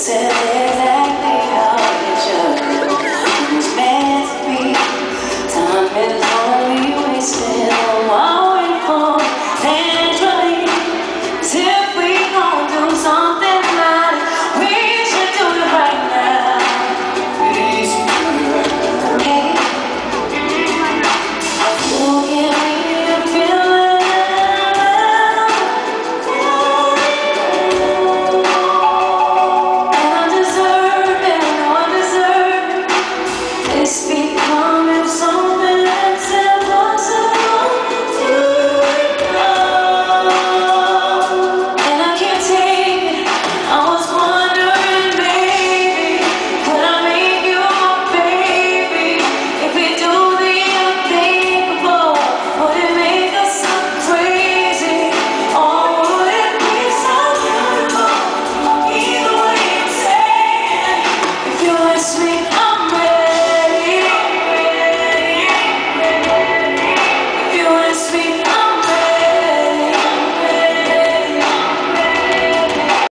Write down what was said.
said